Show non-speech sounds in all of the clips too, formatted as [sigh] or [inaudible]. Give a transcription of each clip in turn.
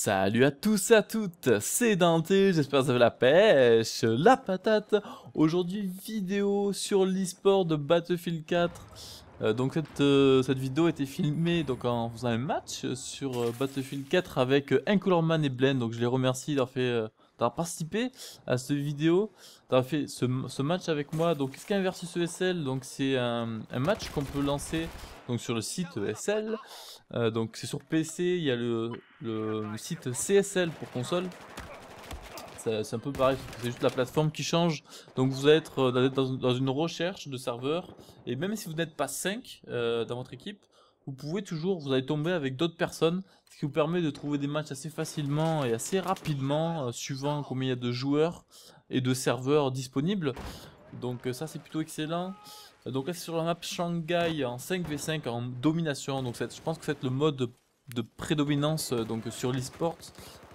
Salut à tous et à toutes, c'est Dante, j'espère que vous avez la pêche, la patate. Aujourd'hui, vidéo sur l'e-sport de Battlefield 4. Euh, donc cette, euh, cette vidéo a été filmée donc, en faisant un match sur euh, Battlefield 4 avec Incolorman et Blend. Donc je les remercie d'avoir participé à cette vidéo, d'avoir fait ce, match avec moi. Donc qu'est-ce qu'un versus ESL Donc c'est un, match qu'on peut lancer sur le site ESL. Euh, donc c'est sur PC, il y a le, site CSL pour console. C'est un peu pareil, c'est juste la plateforme qui change. Donc vous allez être euh, dans, une recherche de serveurs. Et même si vous n'êtes pas 5 euh, dans votre équipe, vous pouvez toujours, vous allez tomber avec d'autres personnes. Ce qui vous permet de trouver des matchs assez facilement et assez rapidement, suivant combien il y a de joueurs et de serveurs disponibles. Donc ça c'est plutôt excellent. Donc là c'est sur la map Shanghai en 5v5 en domination. Donc je pense que c'est le mode de, prédominance euh, donc sur l'esport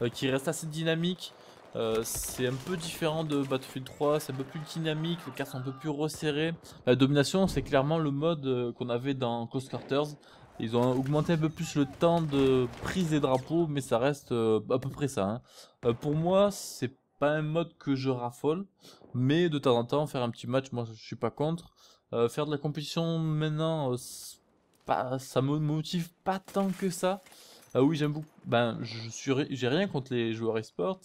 euh, qui reste assez dynamique. Euh, c'est un peu différent de Battlefield 3, c'est un peu plus dynamique, les cartes sont un peu plus resserrées. La domination c'est clairement le mode qu'on avait dans Close Quarters. Ils ont augmenté un peu plus le temps de prise des drapeaux, mais ça reste à peu près ça. Hein. pour moi, c'est pas un mode que je raffole, mais de temps en temps, faire un petit match, moi je suis pas contre. Euh, faire de la compétition maintenant, euh, pas, ça me motive pas tant que ça. Ah oui, j'aime beaucoup. Ben, je suis, j'ai rien contre les joueurs e-sport.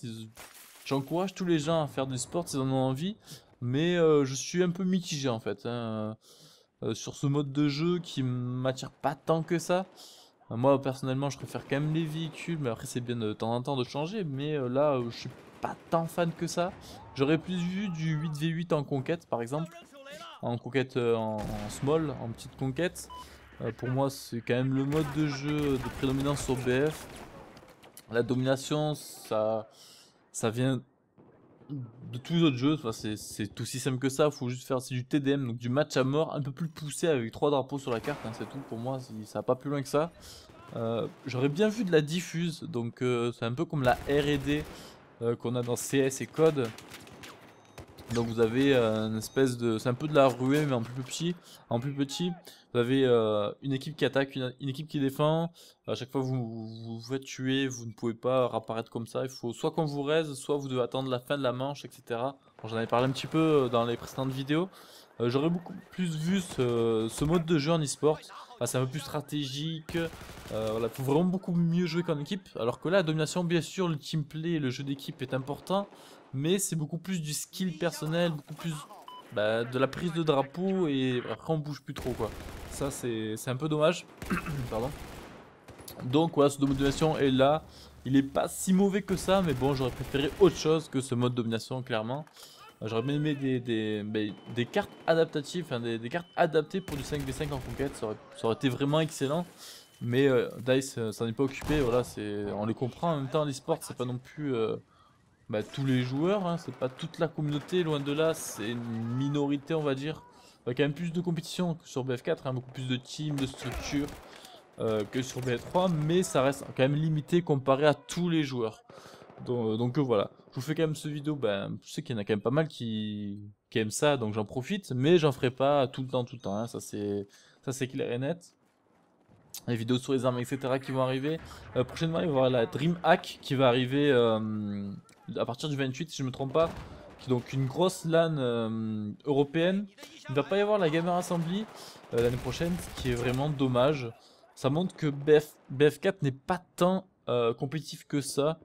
J'encourage tous les gens à faire du sport s'ils en ont envie, mais euh, je suis un peu mitigé en fait hein, sur ce mode de jeu qui m'attire pas tant que ça. Moi personnellement, je préfère quand même les véhicules, mais après c'est bien de temps en temps de changer. Mais là, je suis pas tant fan que ça. J'aurais plus vu du 8v8 en conquête par exemple en conquête euh, en, small, en petite conquête. Euh, pour moi, c'est quand même le mode de jeu de prédominance sur BF. La domination, ça, ça vient de tous les autres jeux. Enfin, c'est tout si simple que ça. Faut juste faire du TDM, donc du match à mort, un peu plus poussé avec trois drapeaux sur la carte. Hein, c'est tout pour moi. Ça va pas plus loin que ça. Euh, j'aurais bien vu de la diffuse, donc c'est un peu comme la R&D qu'on a dans CS et Code. Donc vous avez euh, une espèce de... C'est un peu de la ruée mais en plus petit. En plus petit. Vous avez euh, une équipe qui attaque, une, équipe qui défend. À chaque fois que vous, vous faites tuer, vous ne pouvez pas réapparaître comme ça. Il faut soit qu'on vous raise, soit vous devez attendre la fin de la manche, etc. J'en avais parlé un petit peu euh, dans les précédentes vidéos. J'aurais beaucoup plus vu ce, mode de jeu en e-sport. c'est un peu plus stratégique. voilà, faut vraiment beaucoup mieux jouer qu'en équipe. Alors que là, la domination, bien sûr, le team play, le jeu d'équipe est important mais c'est beaucoup plus du skill personnel, beaucoup plus bah, de la prise de drapeau et après on bouge plus trop quoi. Ça c'est un peu dommage. [coughs] Pardon. Donc voilà, ce mode de domination est là. Il est pas si mauvais que ça, mais bon, j'aurais préféré autre chose que ce mode de domination, clairement. J'aurais bien aimé des, des, bah, des cartes adaptatives, enfin des, des, cartes adaptées pour du 5v5 en conquête, ça aurait, ça aurait été vraiment excellent. Mais euh, DICE, euh, ça n'est pas occupé, voilà, on les comprend. En même temps, l'e-sport, c'est pas non plus... Euh, bah, tous les joueurs, hein, c'est pas toute la communauté, loin de là, c'est une minorité on va dire. Il y a quand même plus de compétition que sur BF4, hein, beaucoup plus de teams, de structures euh, que sur BF3, mais ça reste quand même limité comparé à tous les joueurs. Donc, euh, voilà, je vous fais quand même ce vidéo, ben, je sais qu'il y en a quand même pas mal qui, aiment ça, donc j'en profite, mais j'en ferai pas tout le temps, tout le temps, hein, ça c'est clair et net les vidéos sur les armes, etc. qui vont arriver. Euh, prochainement, il va y avoir la Dreamhack qui va arriver euh, à partir du 28, si je me trompe pas. Donc une grosse LAN euh, européenne. Il ne va pas y avoir la Gamer Assembly l'année prochaine, ce qui est vraiment dommage. Ça montre que BF, BF4 n'est pas tant compétitif que ça.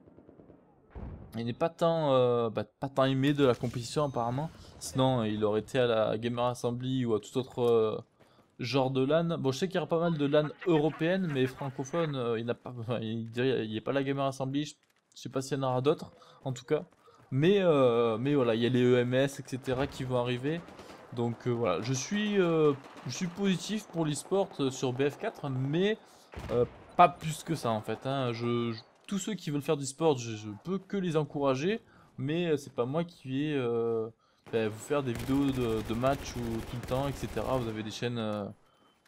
Il n'est pas tant, bah, pas tant aimé de la compétition apparemment. Sinon, il aurait été à la Gamer Assembly ou à tout autre genre de LAN. Bon, je sais qu'il y aura pas mal de LAN européennes, mais francophones, euh, il n'y a pas, il n'y a pas la Gamer Assembly. Je, sais pas s'il y en aura d'autres, en tout cas. Mais, euh, mais voilà, il y a les EMS, etc. qui vont arriver. Donc euh, voilà, je suis, je suis positif pour l'e-sport sur BF4, mais pas plus que ça en fait. Hein. Je, tous ceux qui veulent faire du sport, je, peux que les encourager, mais c'est pas moi qui vais bah, vous faire des vidéos de, match ou tout le temps, etc. Vous avez des chaînes, euh,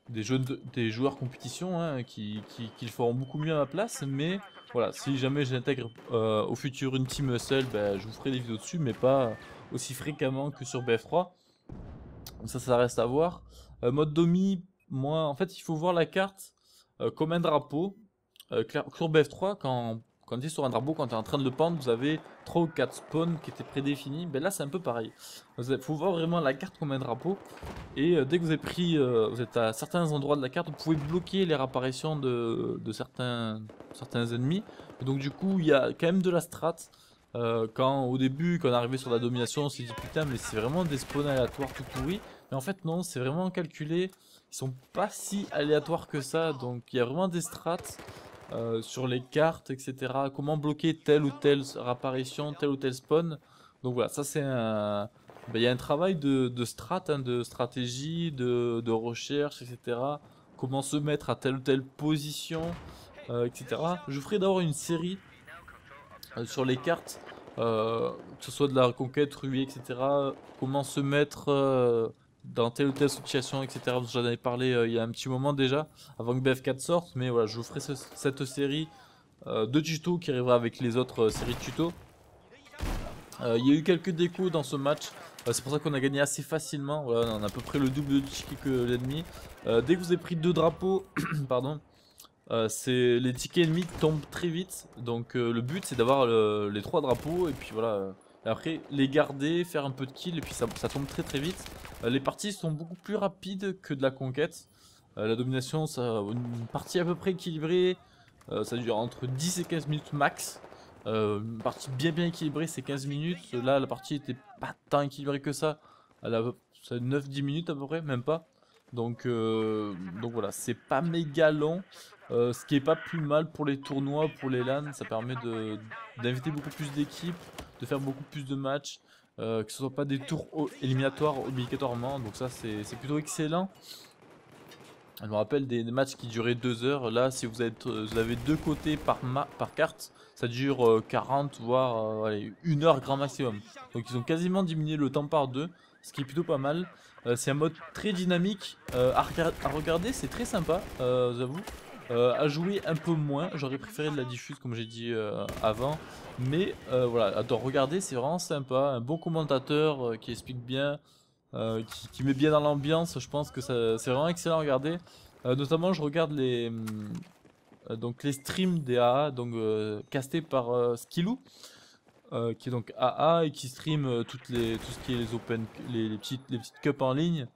des, jeux des joueurs compétition hein, qui, qui, le feront beaucoup mieux à ma place. Mais voilà, si jamais j'intègre euh, au futur une team seule, bah, je vous ferai des vidéos dessus, mais pas aussi fréquemment que sur BF3. Ça, ça reste à voir. Euh, mode Domi, moi, en fait, il faut voir la carte comme un drapeau. sur BF3, quand quand es sur un drapeau, quand tu es en train de le pendre, vous avez 3 ou 4 spawns qui étaient prédéfinis. Ben là, c'est un peu pareil. Il faut voir vraiment la carte comme un drapeau. Et euh, dès que vous avez pris, euh, vous êtes à certains endroits de la carte, vous pouvez bloquer les réapparitions de, certains, ennemis. donc du coup, il y a quand même de la strat. Euh, quand au début, quand on arrivé sur la domination, on s'est dit putain, mais c'est vraiment des spawns aléatoires tout pourris. Mais en fait, non, c'est vraiment calculé. Ils sont pas si aléatoires que ça. Donc il y a vraiment des strats. Euh, sur les cartes, etc. Comment bloquer telle ou telle apparition, tel ou tel spawn? Donc voilà, ça c'est un... Ben, il y a un travail de, strat, hein, de stratégie, de, recherche, etc. Comment se mettre à telle ou telle position, euh, etc. Je ferai d'abord une série euh, sur les cartes, que ce soit de la reconquête, ruée, etc. Comment se mettre dans telle ou telle situation, etc. J'en avais parlé euh, il y a un petit moment déjà, avant que BF4 sorte, mais voilà, je vous ferai cette série euh, de tutos qui arrivera avec les autres euh, séries de tutos. Il y a eu quelques décos dans ce match, c'est pour ça qu'on a gagné assez facilement, on a à peu près le double de tickets que l'ennemi. dès que vous avez pris deux drapeaux, [coughs] pardon, les tickets ennemis tombent très vite, donc le but c'est d'avoir les trois drapeaux, et puis voilà, après les garder, faire un peu de kill, et puis ça, tombe très très vite. Euh, les parties sont beaucoup plus rapides que de la conquête. Euh, la domination, ça, une partie à peu près équilibrée, euh, ça dure entre 10 et 15 minutes max. une partie bien bien équilibrée, c'est 15 minutes. Là, la partie était pas tant équilibrée que ça. Elle a 9-10 minutes à peu près, même pas. Donc, donc voilà, c'est pas méga long. ce qui est pas plus mal pour les tournois, pour les LAN, ça permet d'inviter beaucoup plus d'équipes, de faire beaucoup plus de matchs. Euh, que ce soit pas des tours éliminatoires obligatoirement, donc ça c'est plutôt excellent. Je me rappelle des, matchs qui duraient 2 heures, là si vous, euh, vous avez deux côtés par, par carte, ça dure 40 euh, voire 1 heure grand maximum. Donc ils ont quasiment diminué le temps par deux, ce qui est plutôt pas mal. c'est un mode très dynamique à, à regarder, c'est très sympa, j'avoue. Euh, à jouer un peu moins, j'aurais préféré de la diffuse comme j'ai dit euh, avant. Mais euh, voilà, attends, regardez, c'est vraiment sympa. Un bon commentateur qui explique bien, qui, met bien dans l'ambiance. Je pense que c'est vraiment excellent à regarder. notamment, je regarde les, donc les streams des AA, donc castés par Skillou. qui est donc AA et qui stream toutes les, tout ce qui est les open, les petites, les petites cups en ligne.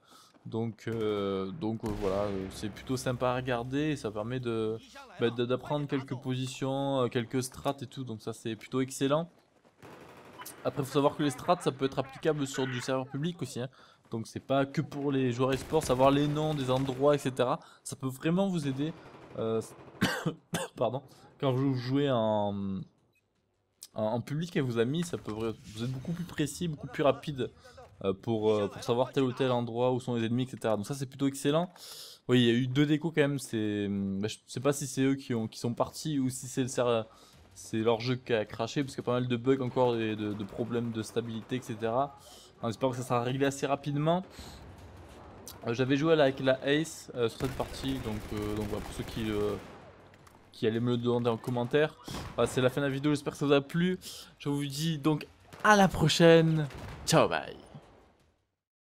Donc, euh, donc euh, voilà, euh, c'est plutôt sympa à regarder et ça permet bah, d'apprendre quelques positions, quelques strats et tout, donc ça c'est plutôt excellent. Après, il faut savoir que les strats, ça peut être applicable sur du serveur public aussi. Hein. Donc c'est pas que pour les joueurs e-sport, savoir les noms des endroits, etc. Ça peut vraiment vous aider. [coughs] Pardon. Quand vous jouez en, en, public avec vos amis, ça peut vous êtes beaucoup plus précis, beaucoup plus rapide pour, euh, pour savoir tel ou tel endroit où sont les ennemis, etc. Donc ça c'est plutôt excellent. Oui, il y a eu deux décos quand même. C'est, bah, je sais pas si c'est eux qui, ont, sont partis ou si c'est le c'est leur jeu qui a craché parce qu'il y a pas mal de bugs encore et de, problèmes de stabilité, etc. Espère que ça sera réglé assez rapidement. Euh, j'avais joué avec la Ace sur cette partie, donc, voilà, pour ceux qui, qui allaient me le demander en commentaire. c'est la fin de la vidéo, j'espère que ça vous a plu. Je vous dis donc à la prochaine. Ciao, bye